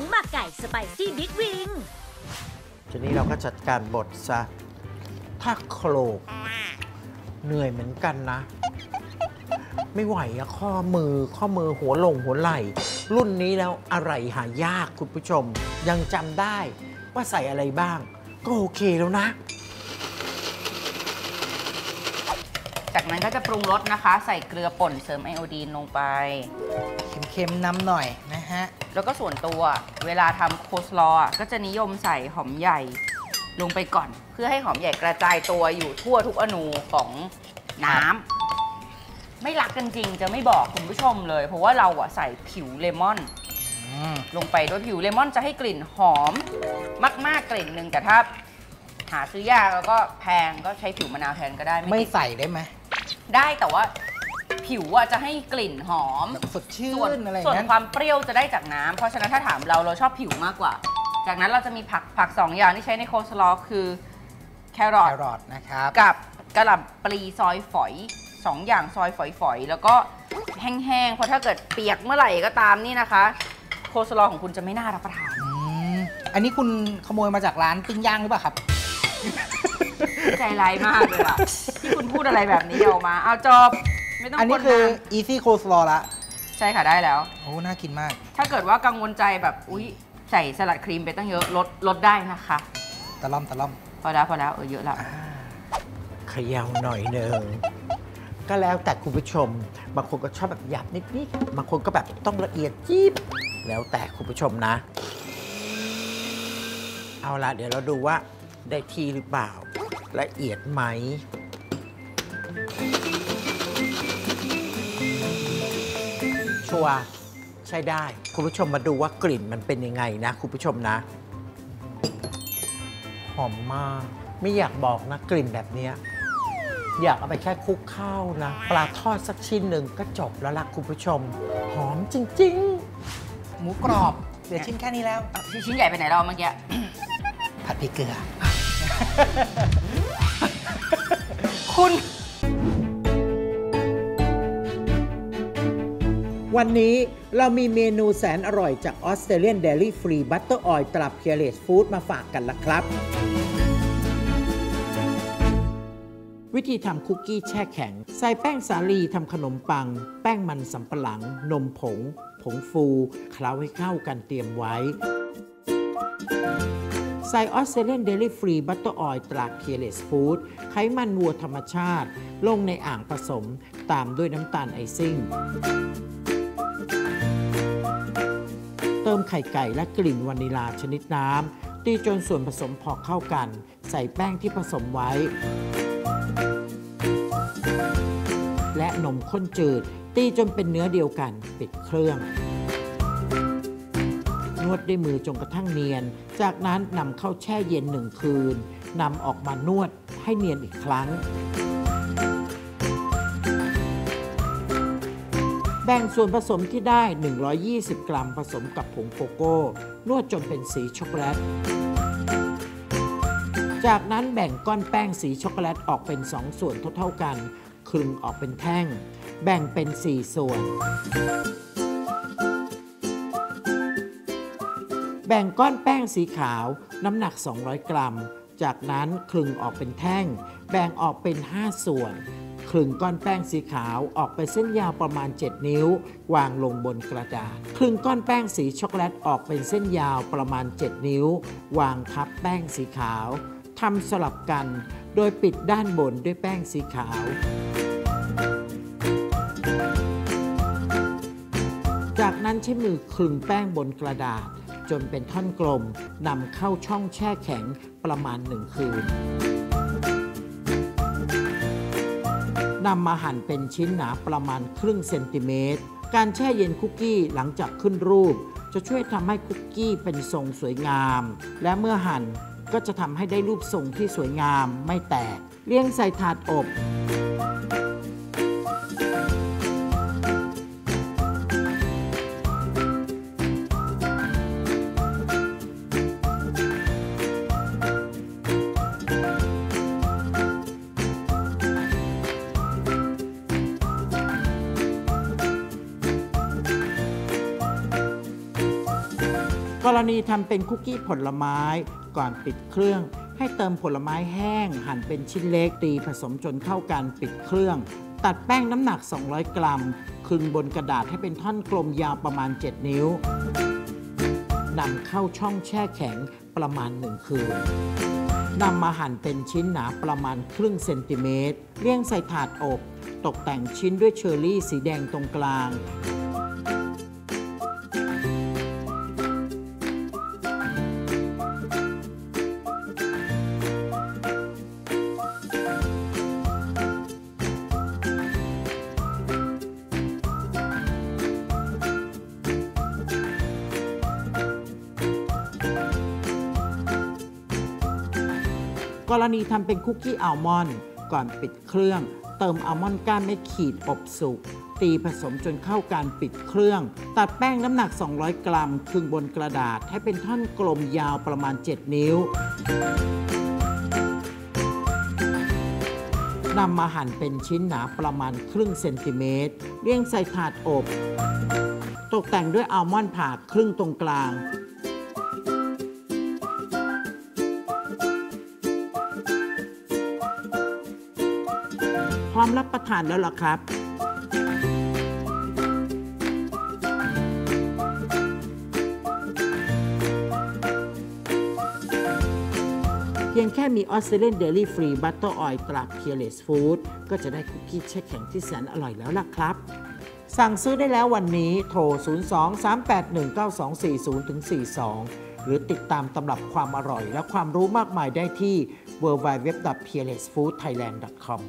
งหมากไก่สไปซี่บิ๊กวิงทีนี้เราก็จัดการบดซะ ถ้าโคลกเหนื่อยเหมือนกันนะ ไม่ไหวอะข้อมือข้อมือหัวลงหัวไหล่ รุ่นนี้แล้วอะไรหายากคุณผู้ชม ยังจำได้ว่าใส่อะไรบ้าง ก็โอเคแล้วนะ จากนั้นก็จะปรุงรสนะคะ ใส่เกลือป่นเสริมไอโอดีนลงไป เค็มๆน้ำหน่อยนะฮะ แล้วก็ส่วนตัวเวลาทำโคสลอว์อะก็จะนิยมใส่หอมใหญ่ลงไปก่อน เพื่อให้หอมใหญ่กระจายตัวอยู่ทั่วทุกอนูของน้ำไม่รักกันจริงจะไม่บอกคุณผู้ชมเลย เพราะว่าเราอะใส่ผิวเลมอนอืมลงไปโดยผิวเลมอนจะให้กลิ่นหอมมาก ๆกลิ่นหนึ่งแต่ถ้าหาซื้อยากแล้วก็แพงก็ใช้ผิวมะนาวแทนก็ได้ไม่ติดใส่ได้ไหม ได้แต่ว่าผิวอะจะให้กลิ่นหอม แบบสดชื่ส่วนนอะไรอส่วย่านงนั้น ความเปรี้ยวจะได้จากน้ำ เพราะฉะนั้นถ้าถามเราเราชอบผิวมากกว่า จากนั้นเราจะมีผักผักสองอย่างที่ใช้ในโคสลอคือแครอทแครอทนะครับ กับกระหล่ำปลีซอยฝอยสองอย่างซอยฝอยๆแล้วก็แห้งๆ เพราะถ้าเกิดเปียกเมื่อไหร่ก็ตามนี่นะคะ โคสลอของคุณจะไม่น่ารับประทาน อืม อันนี้คุณขโมยมาจากร้านปิ้งย่างหรือเปล่าครับ ใจร้ายมากเลยอะที่คุณพูดอะไรแบบนี้ออกมา เอาจบ ไม่ต้องอันนี้กดคือดัน easy coleslaw ละ ใช่ค่ะได้แล้ว โอ้ น่ากินมาก ถ้าเกิดว่ากังวลใจแบบอุ๊ยใส่สลัดครีมไปตั้งเยอะลดลดได้นะคะ ตะล่อมตะล่อม พอแล้วพอแล้วเออเยอะแล้วอ่าเขยาวหน่อยหนึ่งก็แล้วแต่คุณผู้ชม บางคนก็ชอบแบบหยาบนิดๆบางคนก็แบบต้องละเอียดยิบแล้วแต่คุณผู้ชมนะ เอาละเดี๋ยวเราดูว่าได้ที่หรือเปล่า ละเอียดไหม ชัวร์ใช้ได้ คุณผู้ชมมาดูว่ากลิ่นมันเป็นยังไงนะ คุณผู้ชมนะ หอมมาก ไม่อยากบอกนะกลิ่นแบบเนี้ยอยากเอาไปแค่คลุกข้าวนะ ปลาทอดสักชิ้นหนึ่งก็จบแล้วล่ะคุณผู้ชม หอมจจริงหมูกรอบเหลือชิ้นแค่นี้แล้วเอาชิ้นใหญ่ไปไหนเราเมื่อกี้ ผัดพริกเกลือ คุณ วันนี้เรามีเมนูแสนอร่อยจาก Australian Dairy Free Butter Oil ตรา Peerless Foods มาฝากกันละครับ วิธีทำคุกกี้แช่แข็ง ใส่แป้งสาลีทำขนมปัง แป้งมันสำปะหลัง นมผง ผงฟู เคล้าให้เข้ากันเตรียมไว้ ใส่ Australian Dairy Free Butter Oil ตรา Peerless Foods ไขมันวัวธรรมชาติ ลงในอ่างผสม ตามด้วยน้ำตาลไอซิ่ง เติมไข่ไก่และกลิ่นวานิลลาชนิดน้ำ ตีจนส่วนผสมพอเข้ากัน ใส่แป้งที่ผสมไว้ และนมข้นจืด ตีจนเป็นเนื้อเดียวกัน ปิดเครื่อง วดด้วยมือจนกระทั่งเนียน จากนั้นนำเข้าแช่เย็นหนึ่งคืนนำออกมานวดให้เนียนอีกครั้ง แบ่งส่วนผสมที่ได้ 120 กรัมผสมกับผงโกโก้ นวดจนเป็นสีช็อกโกแลตจากนั้นแบ่งก้อนแป้งสีช็อกโกแลตออกเป็น 2 ส่วนเท่าๆกัน คลึงออกเป็นแท่ง แบ่งเป็น 4 ส่วน แบ่งก้อนแป้งสีขาว น้ำหนัก 200 กรัม จากนั้นคลึงออกเป็นแท่ง แบ่งออกเป็น 5 ส่วน คลึงก้อนแป้งสีขาวออกไปเส้นยาวประมาณ 7 นิ้ว วางลงบนกระดาษ คลึงก้อนแป้งสีช็อกโกแลตออกเป็นเส้นยาวประมาณ 7 นิ้ว วางทับแป้งสีขาวทำสลับกัน โดยปิดด้านบนด้วยแป้งสีขาวจากนั้นใช้มือคลึงแป้งบนกระดาษ จนเป็นท่อนกลมนำเข้าช่องแช่แข็งประมาณหนึ่งคืนนำมาหั่นเป็นชิ้นหนาประมาณครึ่งเซนติเมตร การแช่เย็นคุกกี้หลังจากขึ้นรูป จะช่วยทำให้คุกกี้เป็นทรงสวยงาม และเมื่อหั่นก็จะทำให้ได้รูปทรงที่สวยงามไม่แตก เลี้ยงใส่ถาดอบ กรณีทำเป็นคุกกี้ผลไม้ ก่อนปิดเครื่อง ให้เติมผลไม้แห้ง หั่นเป็นชิ้นเล็กตีผสมจนเข้ากันปิดเครื่อง ตัดแป้งน้ำหนัก 200 กรัมคลึงบนกระดาษให้เป็นท่อนกลมยาวประมาณ 7 นิ้วนำเข้าช่องแช่แข็งประมาณ 1 คืนนำมาหั่นเป็นชิ้นหนาประมาณครึ่งเซนติเมตรเรียงใส่ถาดอบ ตกแต่งชิ้นด้วยเชอร์รี่สีแดงตรงกลาง กรณีทำเป็นคุกกี้อัลมอนด์ก่อนปิดเครื่อง เติมอัลมอนด์ก้านไม่ขีดอบสุก ตีผสมจนเข้าการปิดเครื่อง ตัดแป้งน้ำหนัก 200 กรัมคลึงบนกระดาษให้เป็นท่อนกลมยาวประมาณ 7 นิ้วนำมาหั่นเป็นชิ้นหนาประมาณครึ่งเซนติเมตรเรียงใส่ถาดอบ ตกแต่งด้วยอัลมอนด์ผ่าครึ่งตรงกลาง พร้อมรับประทานแล้วล่ะครับ เพียงแค่มี Australian Dairy Free Butter Oil ตรา Peerless Foods ก็จะได้คุกกี้แช่แข็งที่แสนอร่อยแล้วล่ะครับ สั่งซื้อได้แล้ววันนี้โทร 02-381-9240-42หรือติดตามตำรับความอร่อยและความรู้มากมายได้ที่ www.peerlessfoodthailand.com